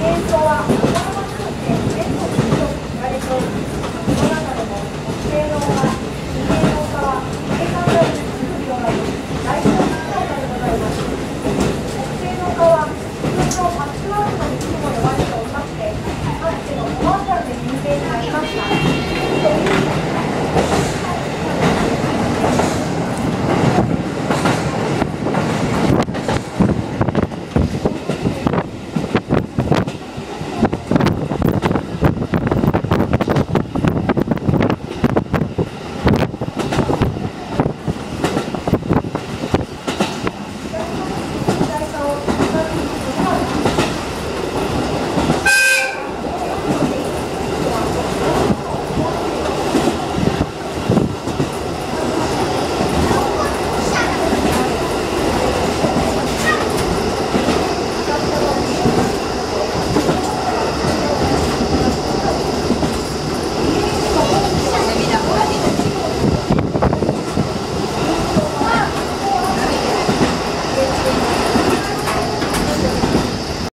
给你说啊。